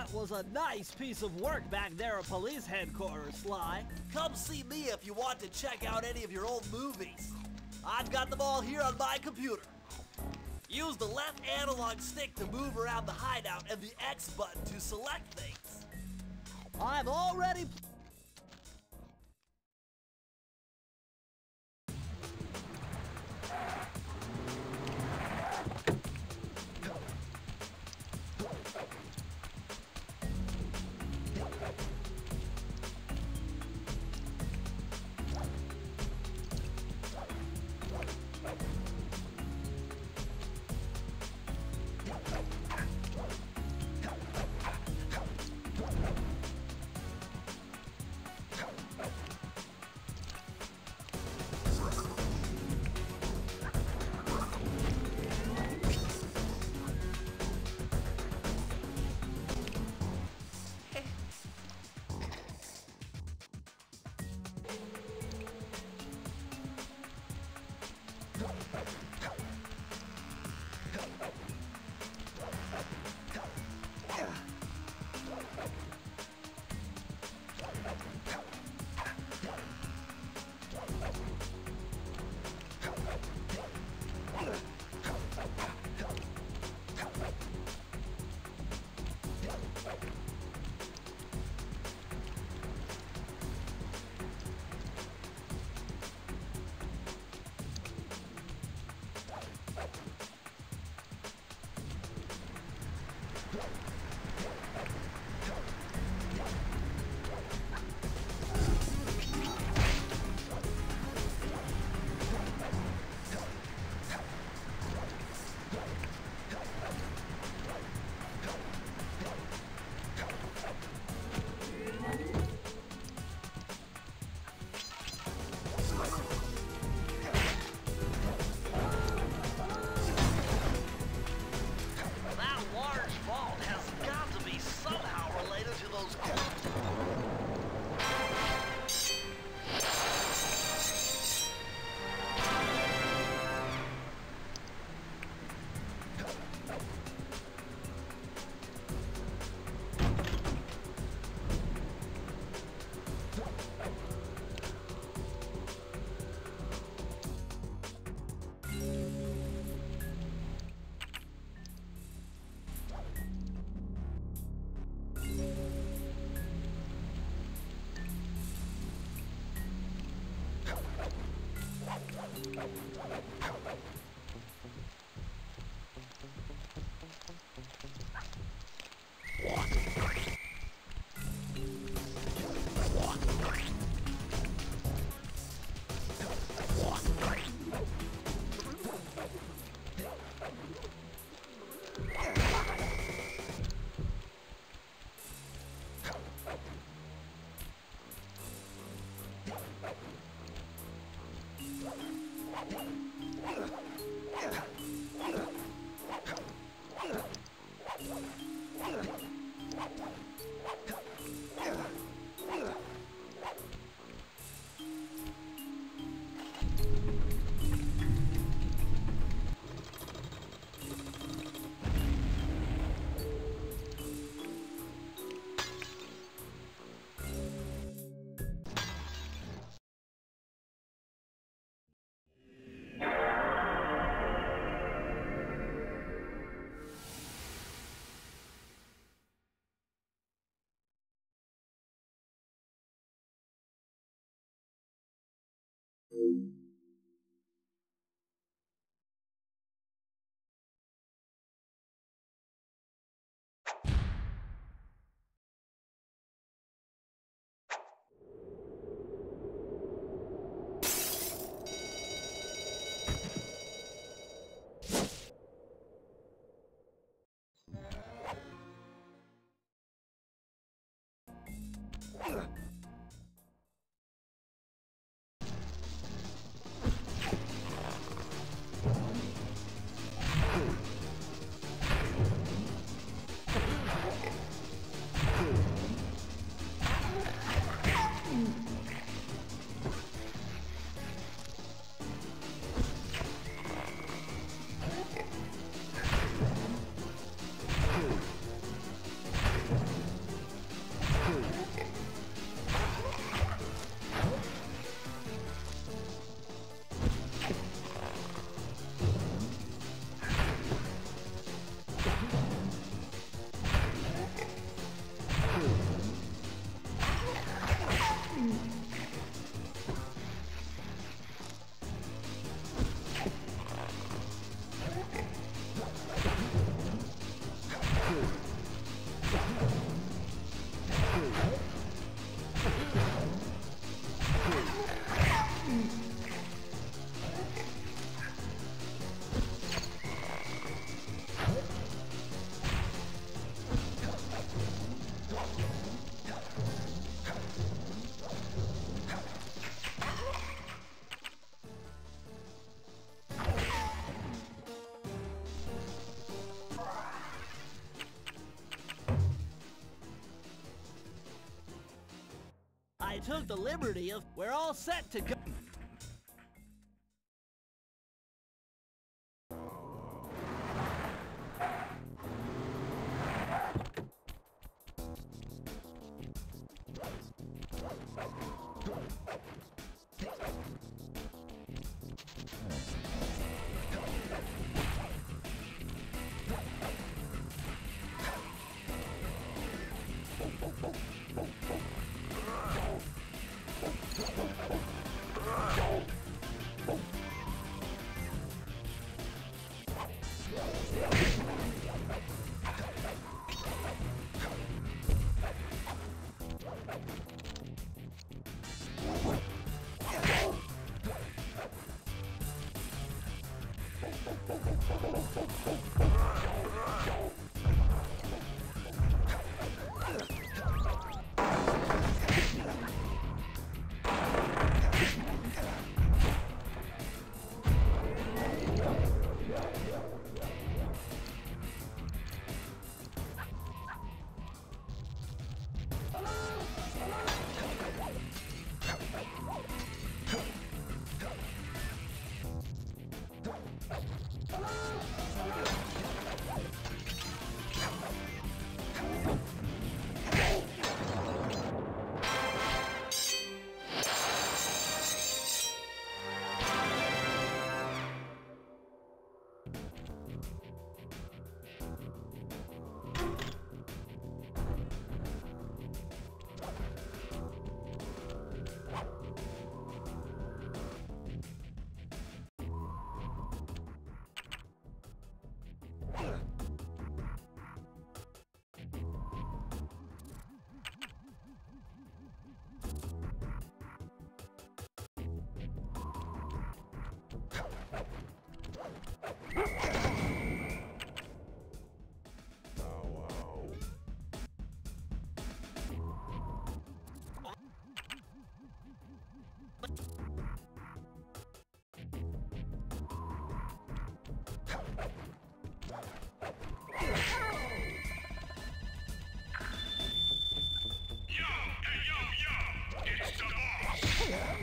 That was a nice piece of work back there at police headquarters, Sly. Come see me if you want to check out any of your old movies. I've got them all here on my computer. Use the left analog stick to move around the hideout and the X button to select things. I've already took the liberty of, we're all set to go. Yeah.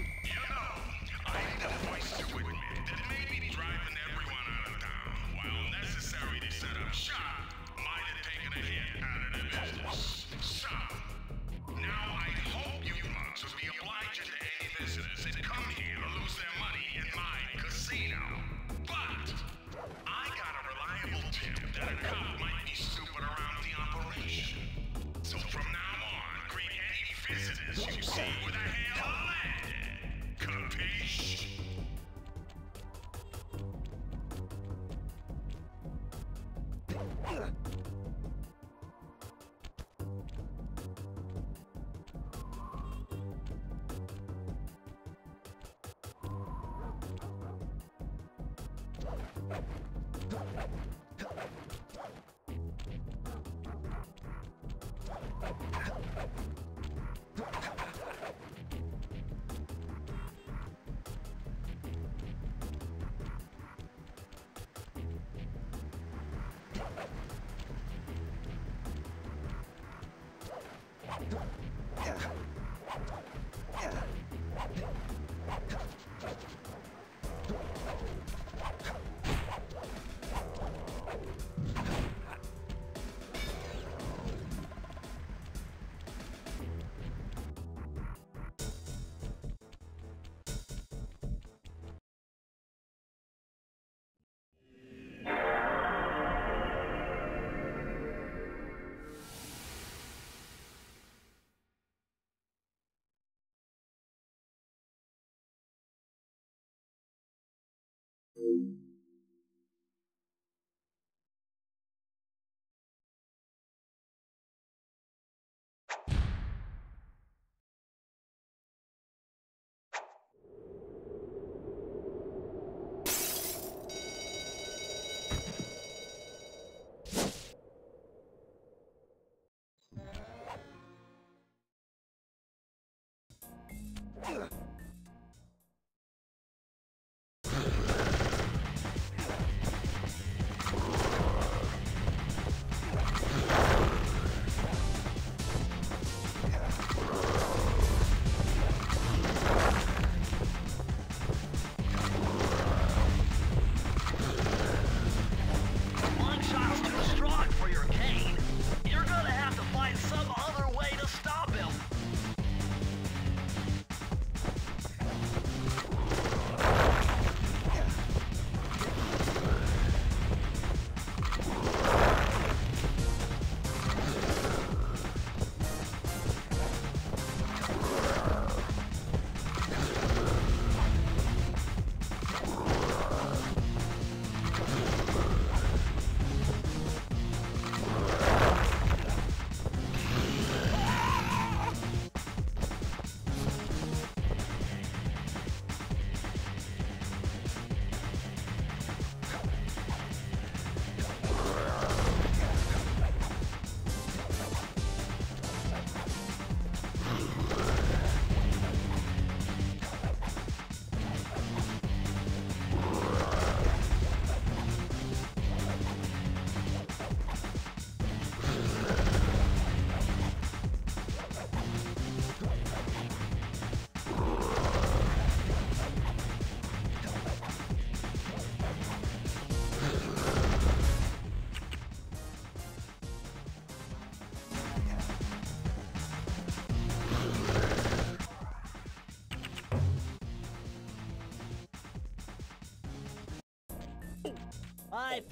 Ugh!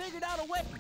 Figured out a way.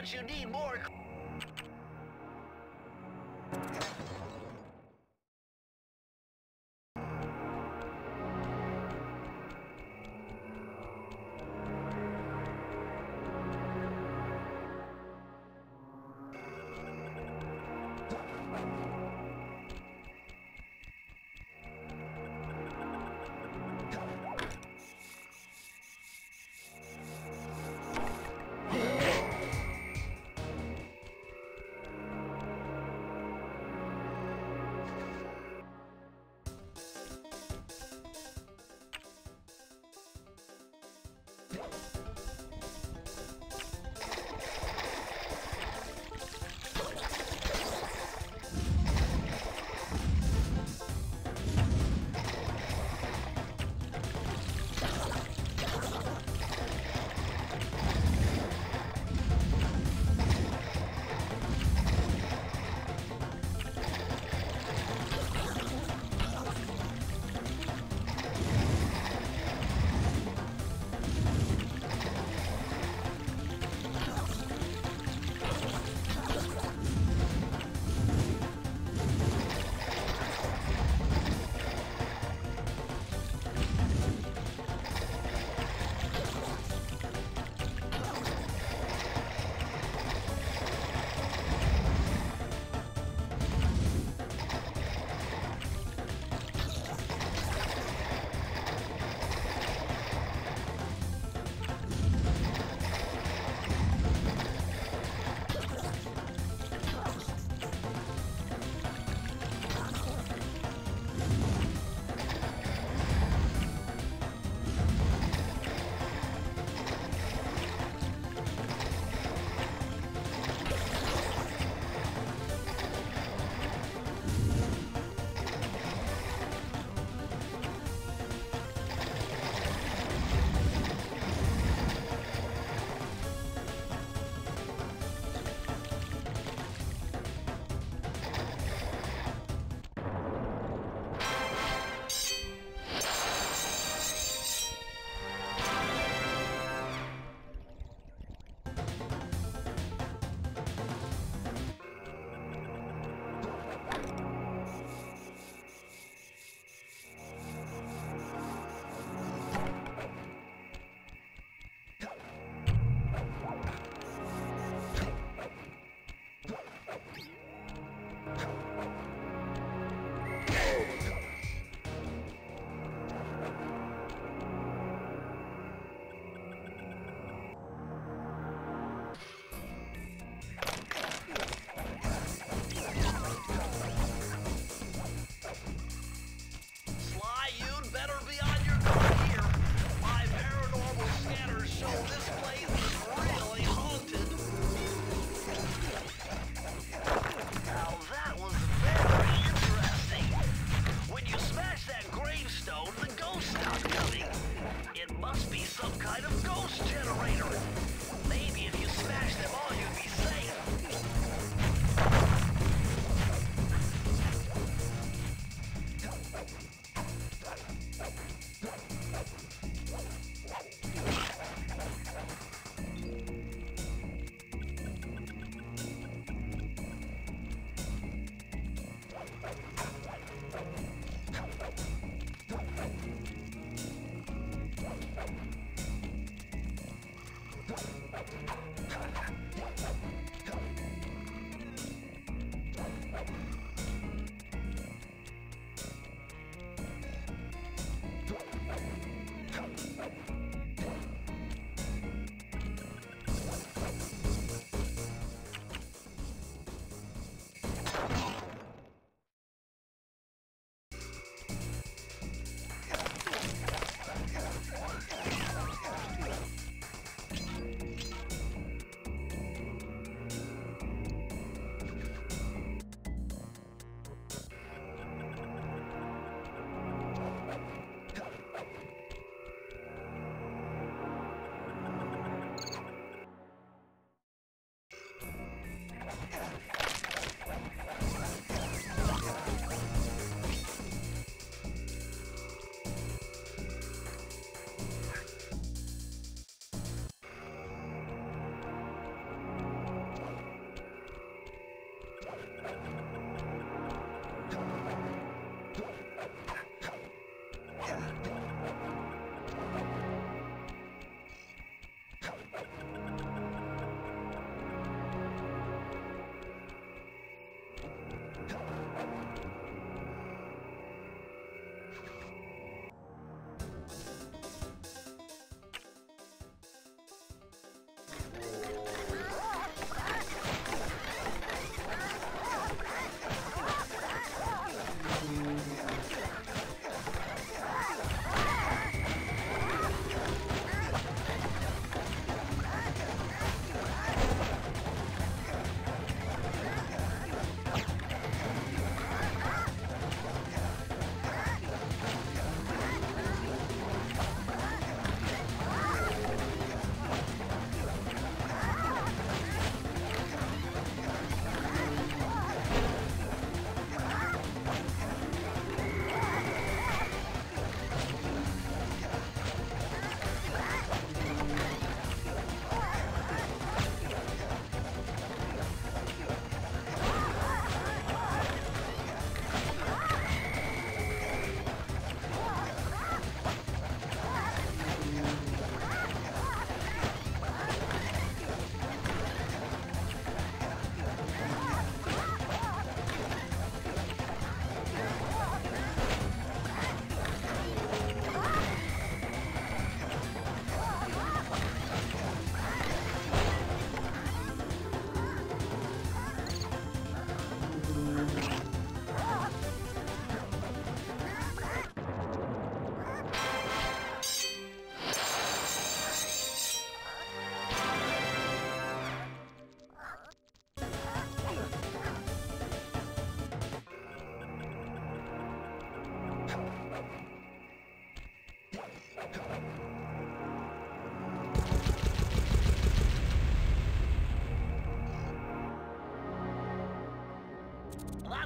But you need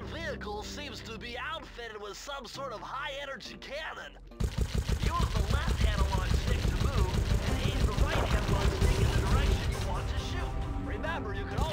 That vehicle seems to be outfitted with some sort of high-energy cannon. Use the left analog stick to move, and aim the right analog stick in the direction you want to shoot. Remember, you can only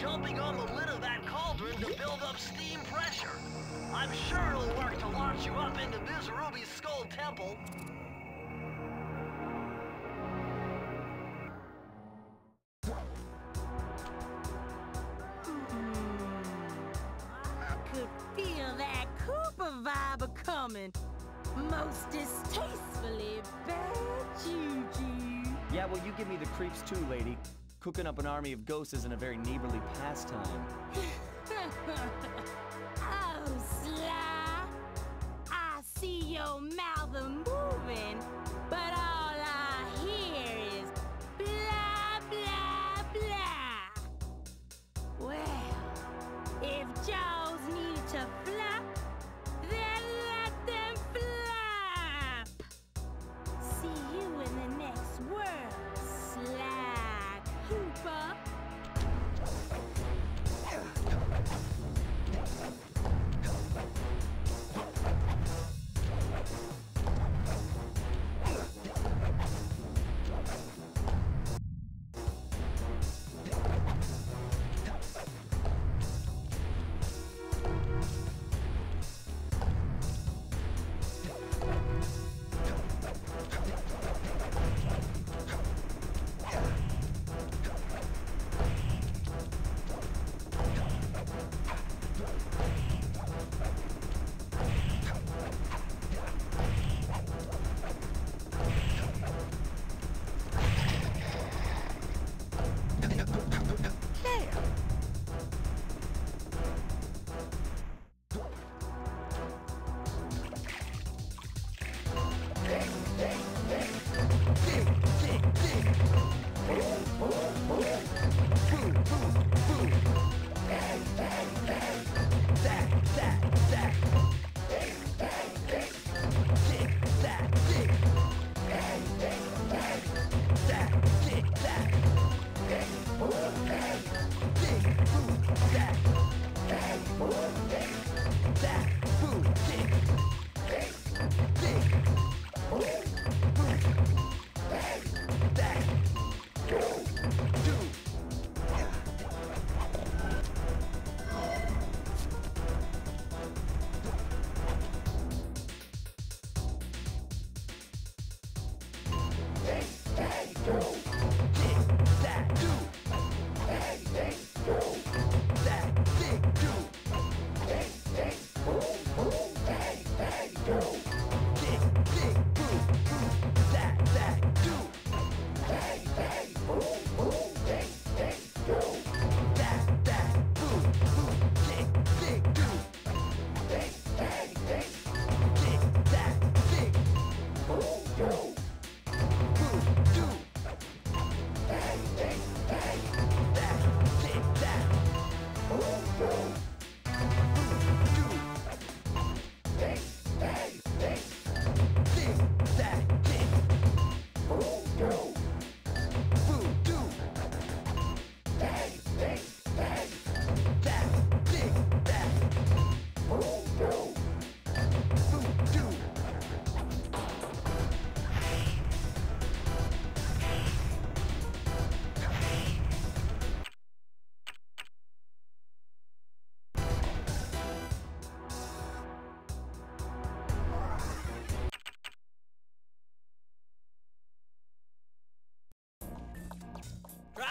jumping on the cauldron to build up steam pressure. I'm sure it'll work to launch you up into Mz. Ruby's Skull Temple. I could feel that Cooper vibe a coming. Most distastefully bad juju. Yeah, well, you give me the creeps too, lady. Cooking up an army of ghosts isn't a very neighborly pastime. Ha ha ha.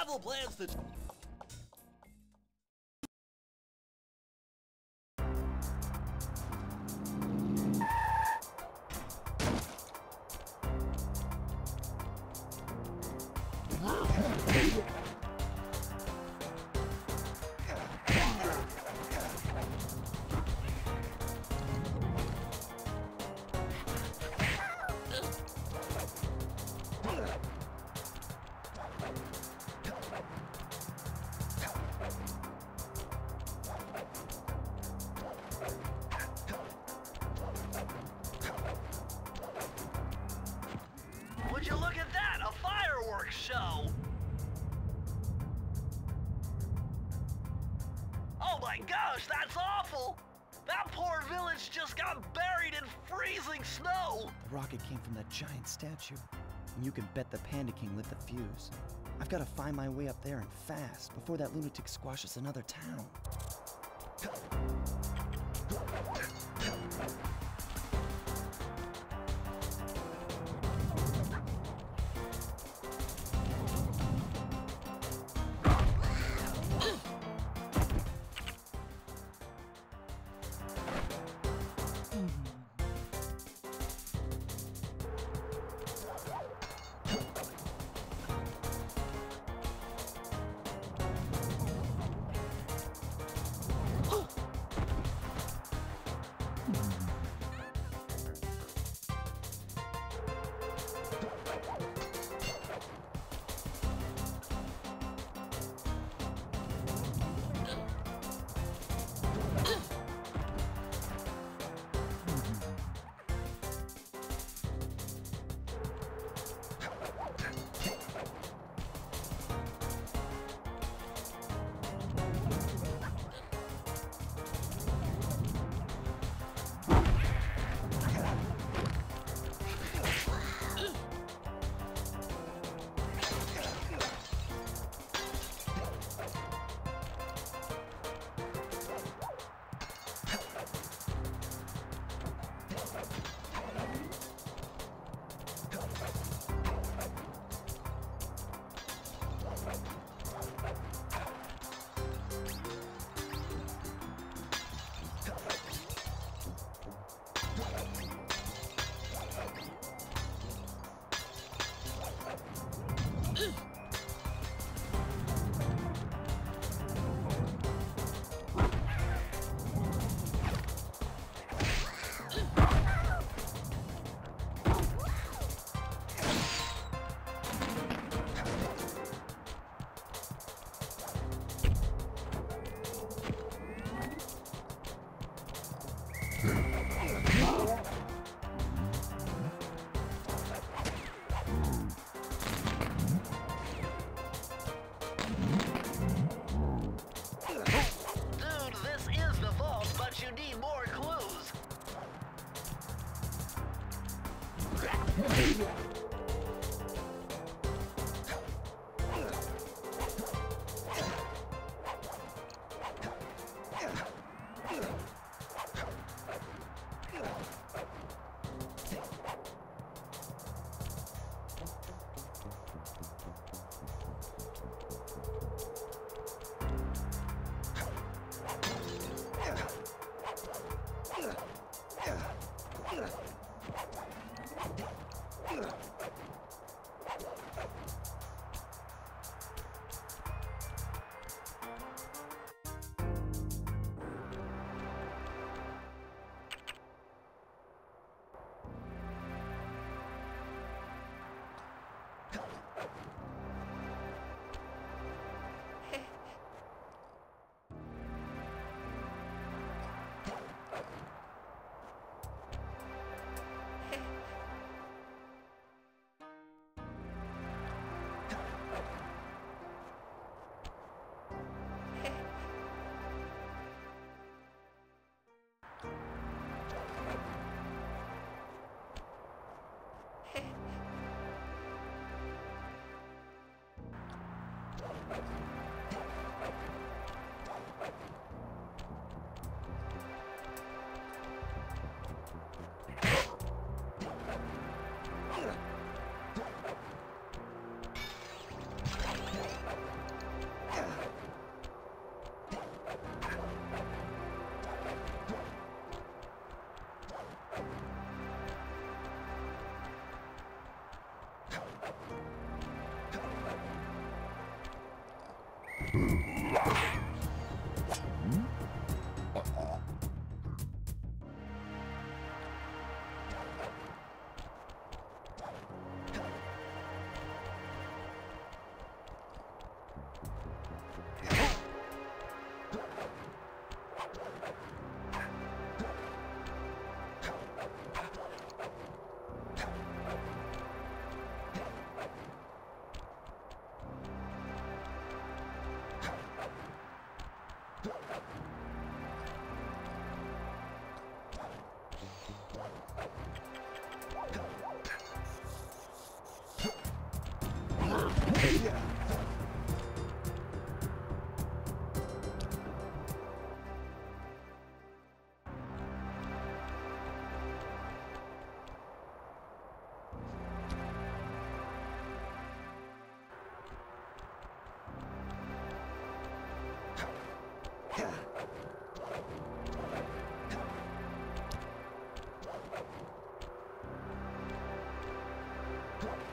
Travel plans to. Gosh, that's awful! That poor village just got buried in freezing snow! The rocket came from that giant statue. And you can bet the Panda King lit the fuse. I've got to find my way up there and fast before that lunatic squashes another town. Yeah. Yeah. Go!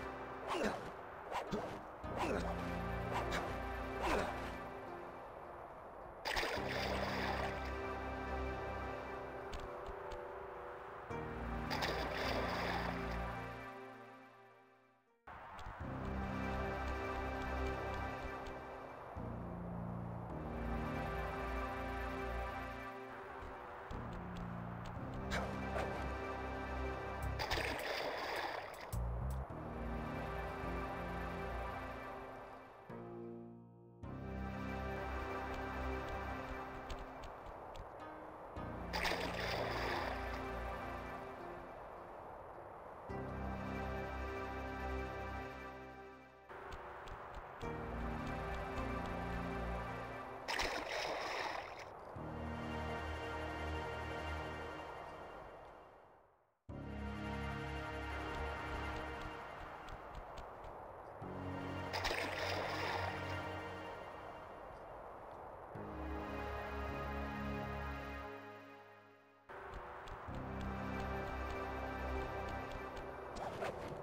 I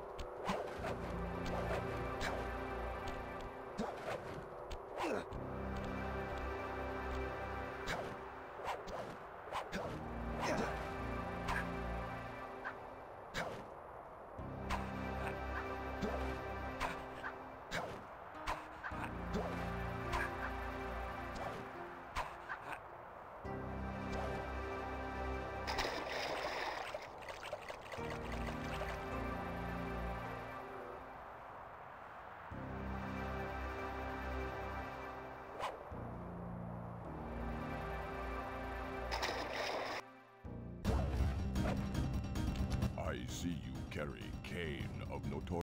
carry Kane of Notorious.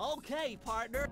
Okay, partner.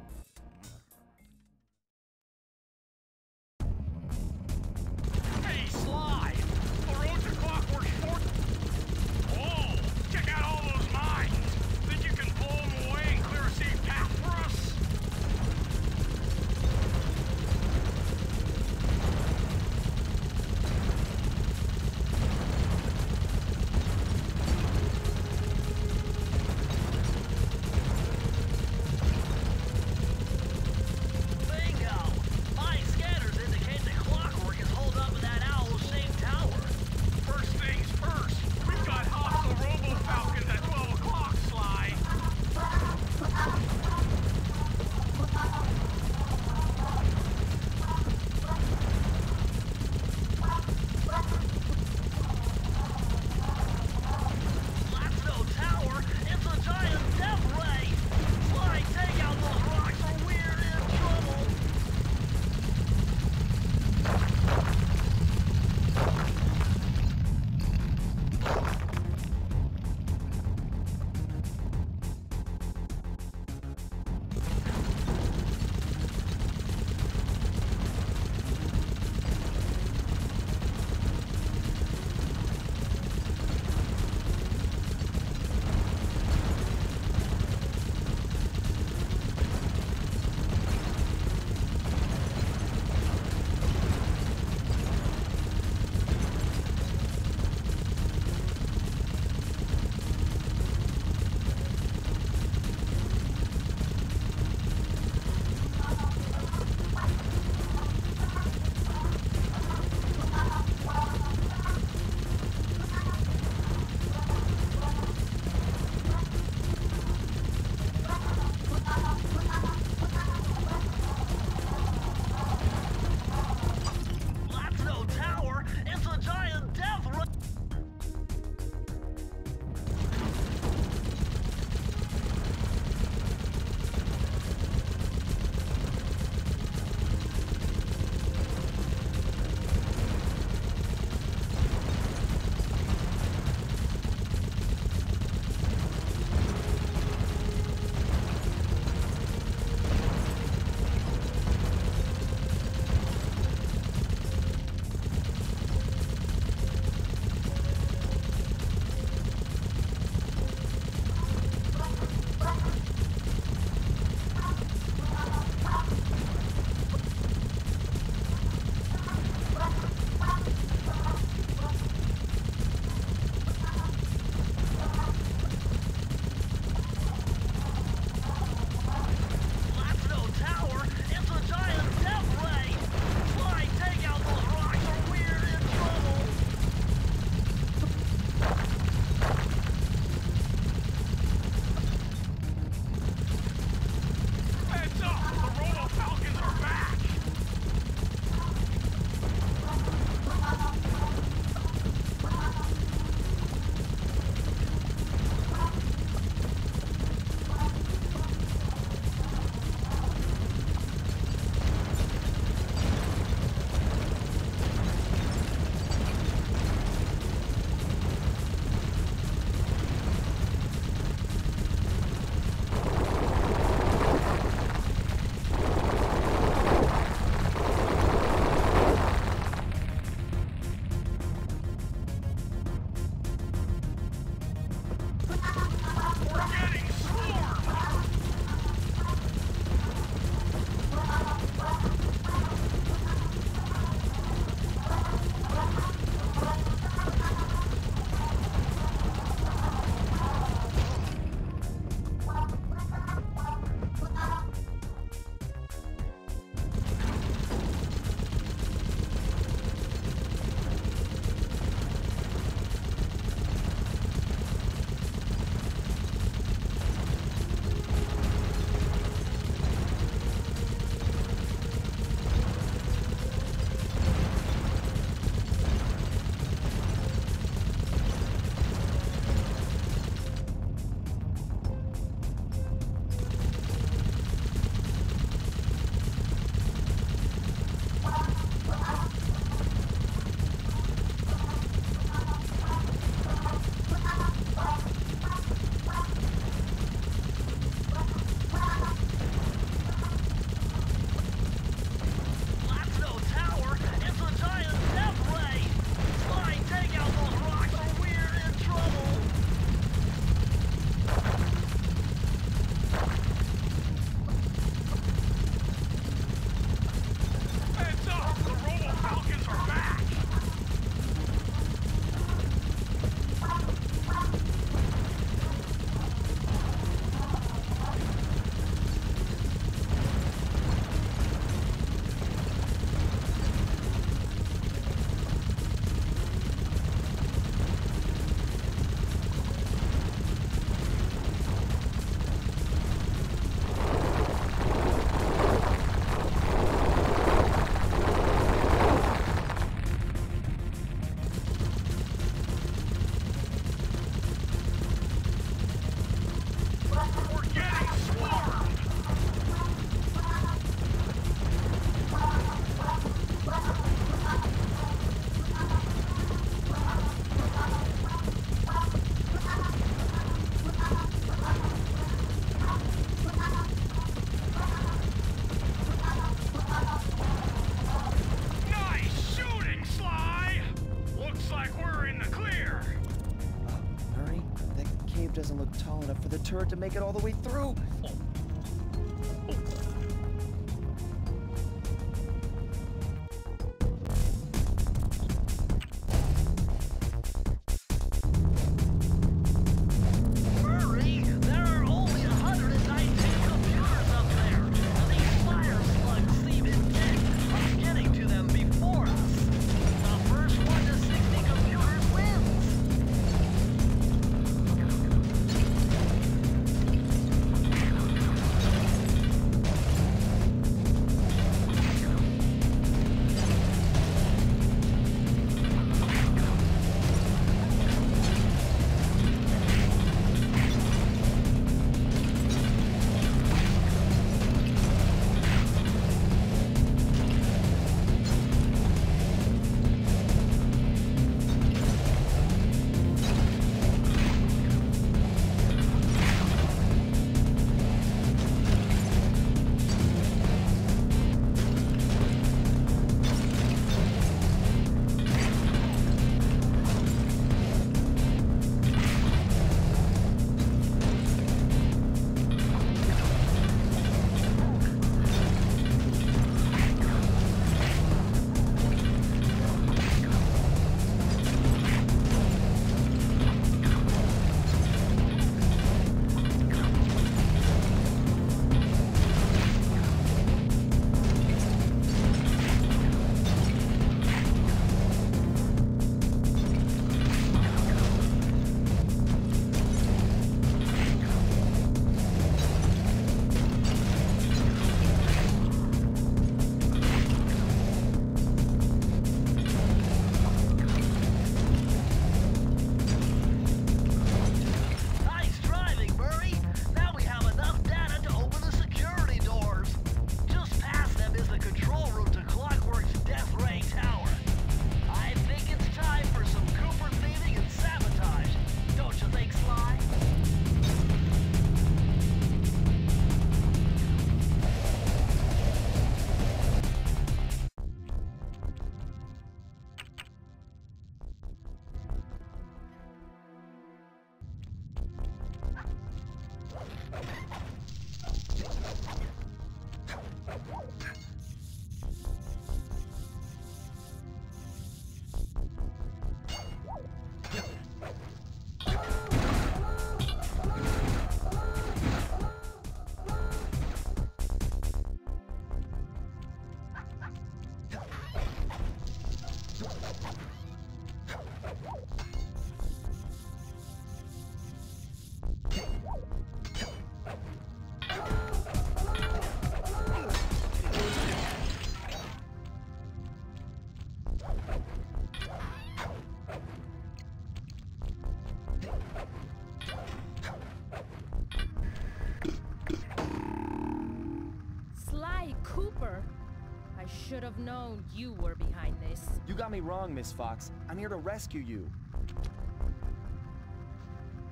Should have known you were behind this. You got me wrong, Miss Fox. I'm here to rescue you.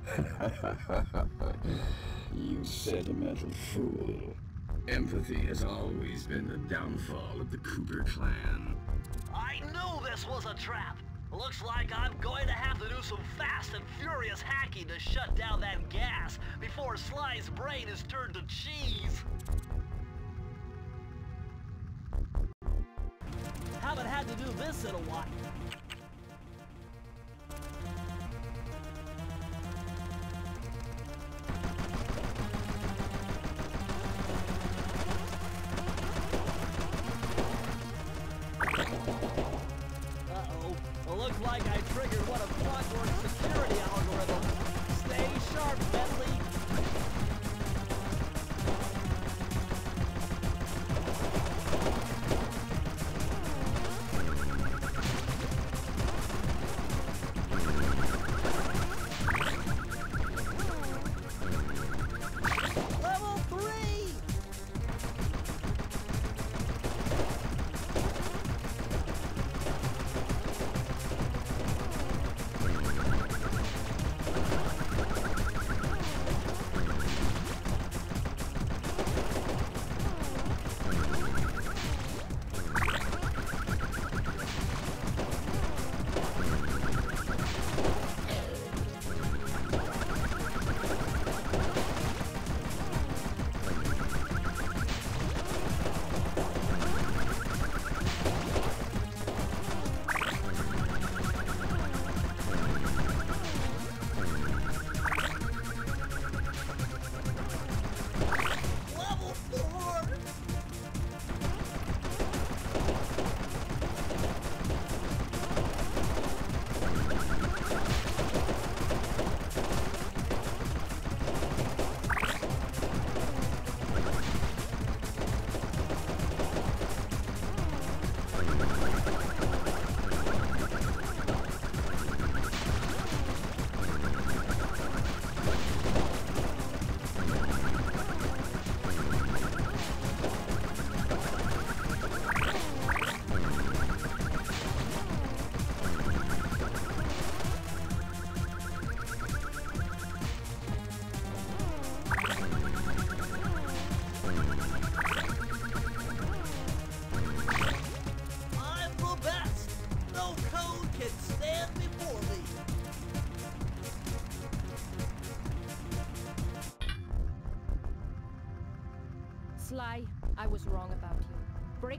You sentimental fool. Empathy has always been the downfall of the Cooper clan. I knew this was a trap. Looks like I'm going to have to do some fast and furious hacking to shut down that gas before Sly's brain is turned to cheese. To do this in a while.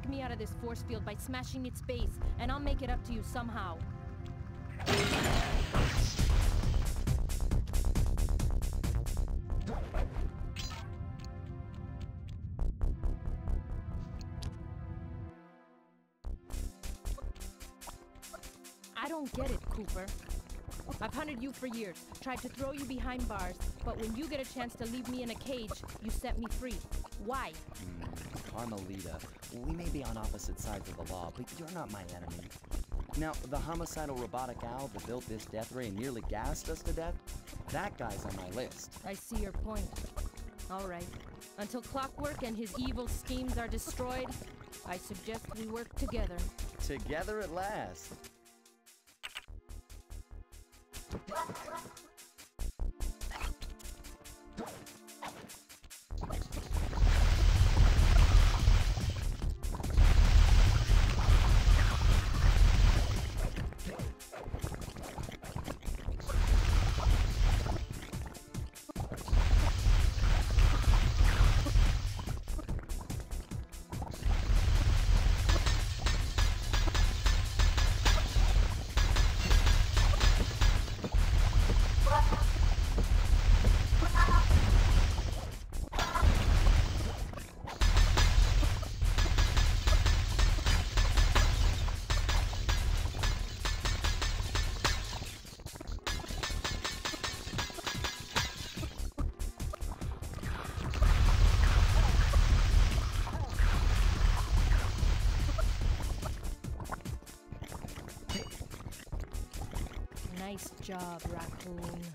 Break me out of this force field by smashing its base, and I'll make it up to you somehow. I don't get it, Cooper. I've hunted you for years, tried to throw you behind bars, but when you get a chance to leave me in a cage, you set me free. Why? Hmm. Carmelita, we may be on opposite sides of the law, but you're not my enemy. Now, the homicidal robotic owl that built this death ray and nearly gassed us to death, that guy's on my list. I see your point. All right. Until Clockwork and his evil schemes are destroyed, I suggest we work together. Together at last. Job, Raccoon.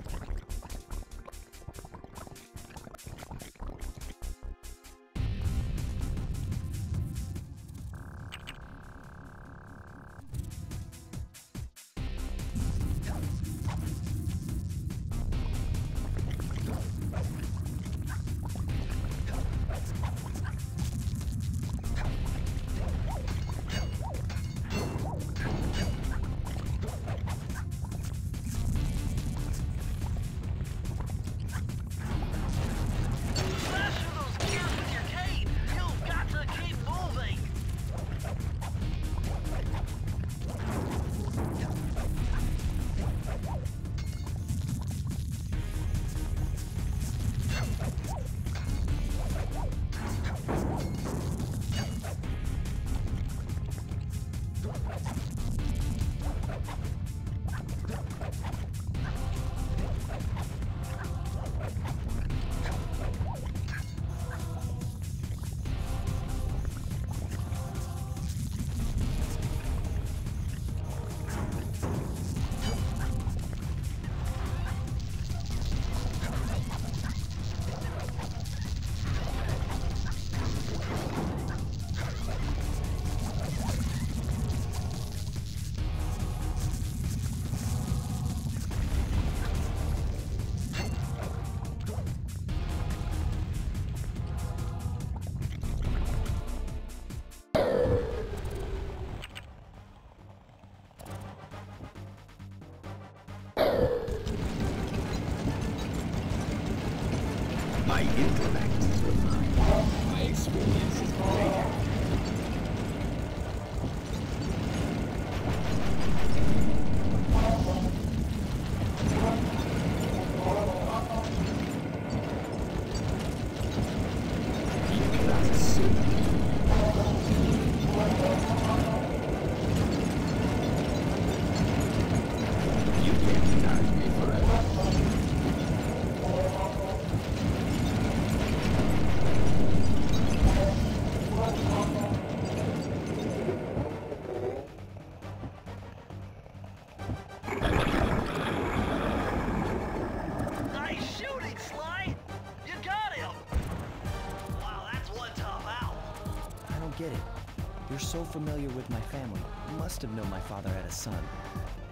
Familiar with my family. Must have known my father had a son.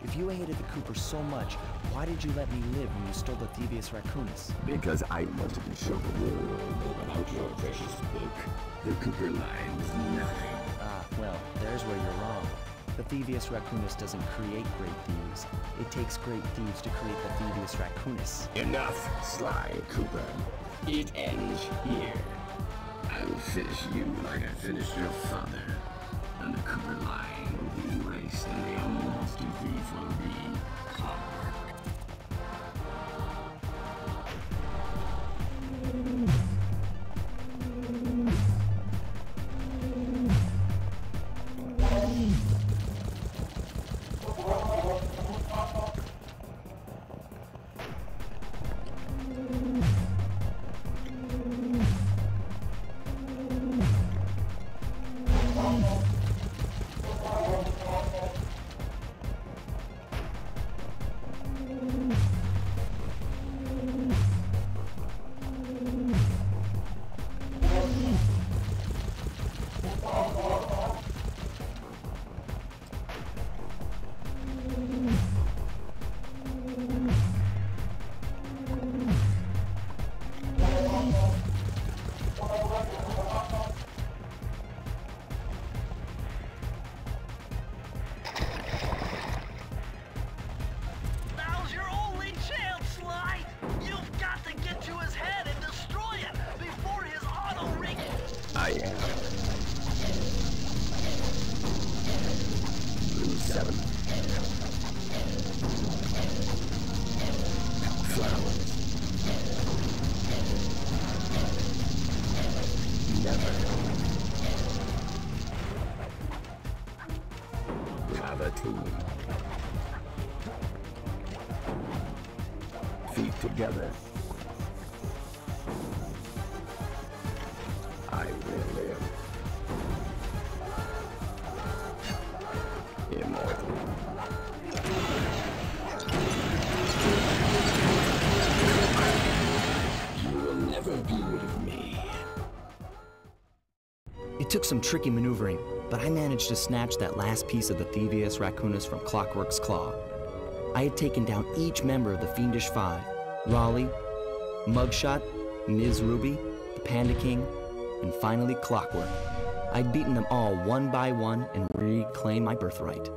If you hated the Coopers so much, why did you let me live when you stole the Thievius Raccoonus? Because I wanted to show the world about your precious book. The Cooper line was nothing. Ah, well, there's where you're wrong. The Thievius Raccoonus doesn't create great thieves. It takes great thieves to create the Thievius Raccoonus. Enough, Sly Cooper. It ends here. I will finish you like I finished your father. Only monster thief some tricky maneuvering, but I managed to snatch that last piece of the Thievius Raccoonus from Clockwerk's claw. I had taken down each member of the Fiendish Five Raleigh, Muggshot, Mz. Ruby, the Panda King, and finally Clockwork. I'd beaten them all one by one and reclaimed my birthright.